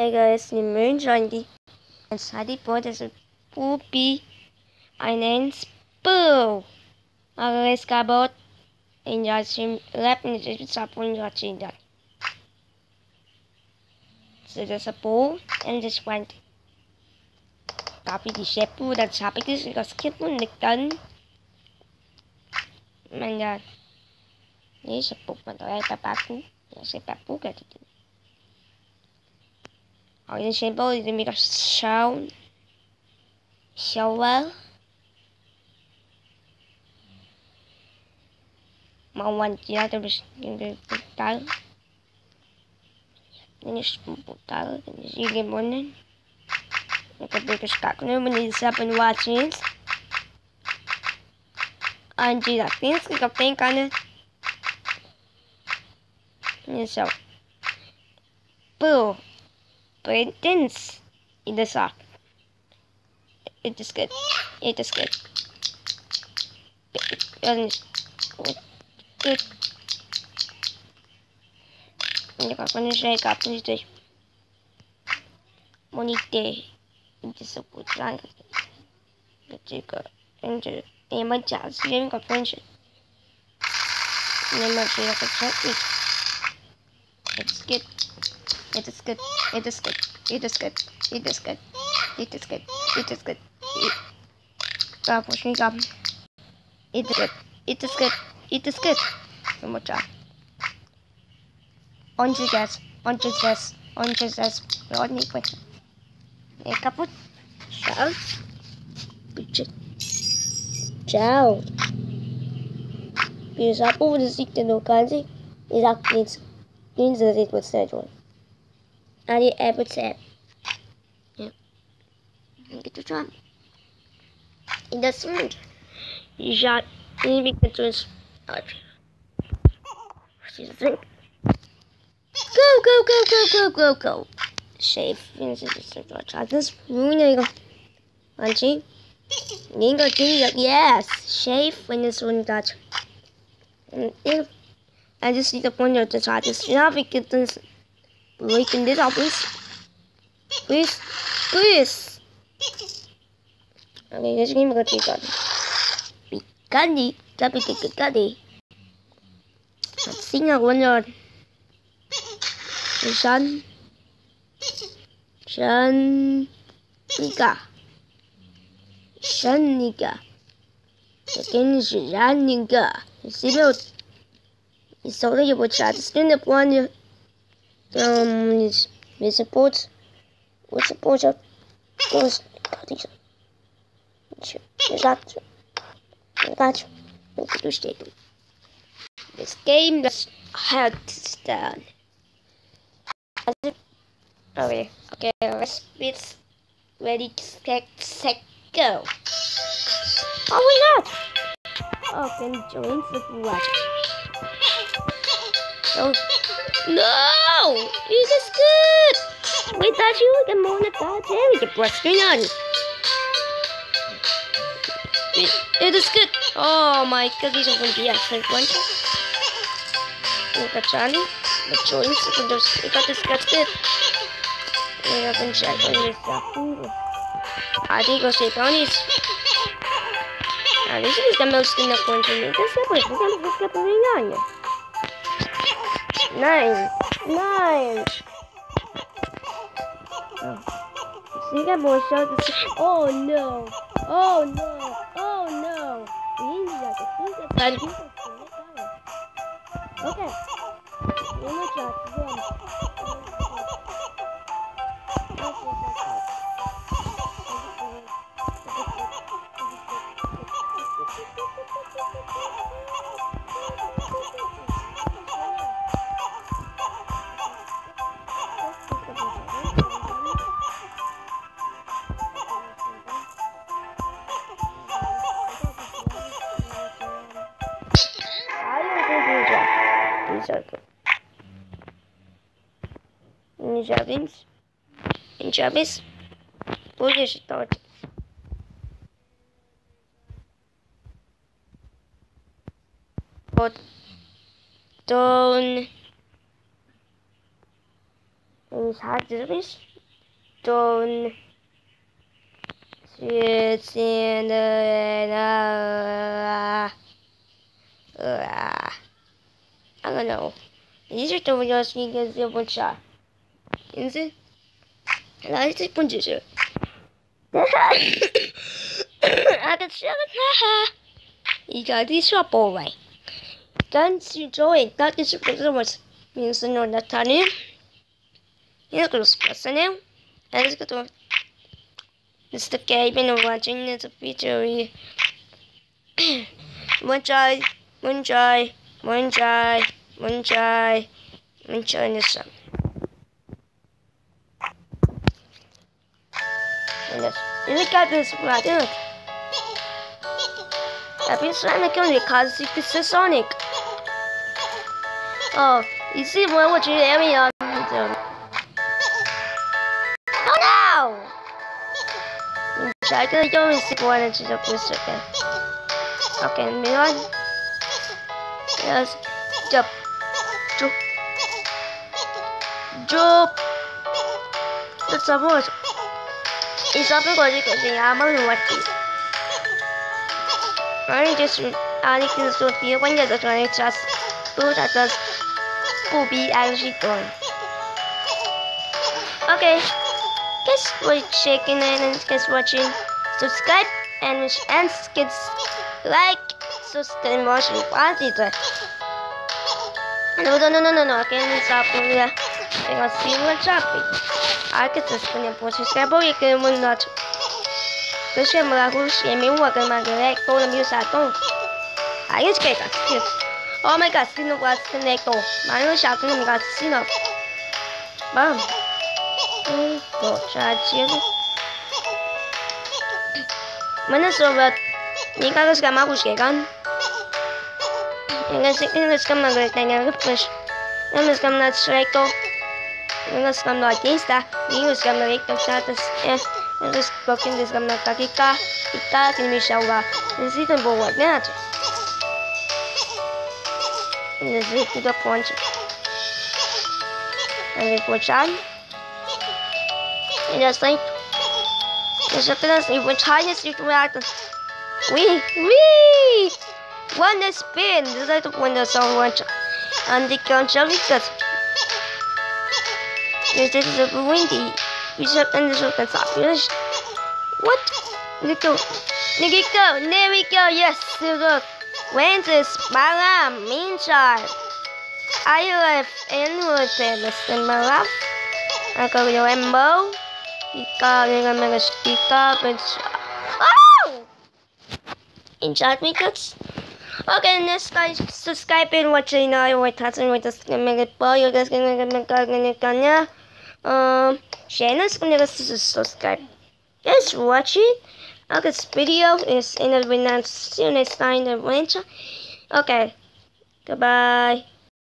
Hey guys, ni Moonshine Sabi po, das ist Pupi. Einen Spoo. Okay guys, kabot. And just left and just up when you're watching that. So there's a pool and just went. Copy the shape that topic is because skip one nick done. Man, yeah. Ini sepuk mentoleh papaku. Ya, saya papu gak gitu. Oh, Ao mesmo tempo, o inimigo chão. Shower. Mong anh chị đã cho mình tới Ini putar, ini gimana? Naka bigas kako na naman isa pa ni watching. Anji da things que tem kana. Isso. Pô. But it didn't in the sock. It is good. It is good. It is good. Hindi ka pa na siya ikapin dito. Monite. Hindi sa putra. Hindi ka. Hindi. Hindi mag-jazz. Hindi ka pa siya. Hindi mag-jazz ka siya. It's good. It is good. It is good. It is good. It is good. It is good. It is good. Tapos may gum. It is good. It is good. It is good. One more job. On gas. On gas. On to gas. Rodney quick. Eh, kaput. Ciao. Ciao. Bisa po musik din kasi. Isak needs means that it was scheduled. And the app say, yeah, get to try. In the sound, you shot any big concerns. She's a drink. Go, go, go, go, go, go, go. Shave. This really go. Auntie. Ningo, yes. Shave when this one touch. And if I just need to point out the charges. Now we get this Waking this up, please. Please. Please. Okay, this game is going to be candy. Candy. Let me get candy. Let's sing a wonder. Shan. Shan. Nika. Shan Nika. The game is Shan Nika. You see, look. You saw that you were trying to stand up one. Se poč mi se počet kost katiša zato zato tu steht this game does had to stand. Okay oh, okay let's let's ready set set go. Oh we not oh join the watch Oh. No! This is good! We thought you were the more. There we get brushing on. It, it is good. Oh my god, these are going to be ones. Look at Charlie. The joints, we got this, that's good. We have been checking this up. I think I'll on these. Now, this is the most in the country. This is what we're Nine. Nine. Oh. So you got more shots. Oh no. Oh no. Oh no. Okay. One more shot. One. Circle. In Javins, in Javis, Polish start. Button. In Javis, done. It's in the uh, uh, I don't know. These are the videos you can see one shot. Can see? Now it's just one juicer. I can see it. You got this shop away. Then you join. That is what it was. Means no Natani. You're going to press it now. And it's going to. It's the game and watching it's a feature. Munchai, Munchai, Munchai one try, one try, one try this one. Yes. Ini kata sebenarnya. Tapi sebenarnya kan dia kasih ke Sonic. Oh, you see what what you having on Oh no! Saya kena jom isi kuat cerita puisi kan. Okay, Milan. Yes, jump, jump, jump. That's a voice. Isabel ko di kasi yaman wati. Mari just ani kin so fi wanda da tare chas. Bu da da bu bi an shi don. Okay. Guess what shaking and guess watching. Subscribe and and kids like subscribe watching party to. No, no, no, no, no, no. I can't stop doing that. They gonna see what's happening. I could just ponen push step away, get one notch. The shame like who's shaming work and my neck, told him you sat on. I just get that. Oh my god, see no what's the neck though. My no shot him got seen up. Bam. Go, try chill. Mana sobat, ni kalau sekarang aku sekarang. Magus ke kan? Yang sih kan kas ka magre tanya ke push. Yang kas ka na strike ko. Ngas kam na artista, nius kam na rektam status, eh, ngas bokin dis kam na kakika, ika kinimi shawa, necesito un boa gato. Necesito da ponte. Aí vou puxar. E já sei. Eu já tenho assim, vou puxar nesse react. One spin, the window song one. And the country because This is a windy. We should end this with fabulous. What? Nico. Nico. There we go. Yes. Look. Wences. Malam. Meantime. I live in in my life. I go to Embo. Ika. Ika. Ika. Ika. Oh! Inside me cuts. Okay, next guys, subscribe and watch it now. What touching with this mega ball, you guys can make a gonna um channel gonna subscribe. Just watch it. Okay, this video is in the See you next time. The Okay, goodbye.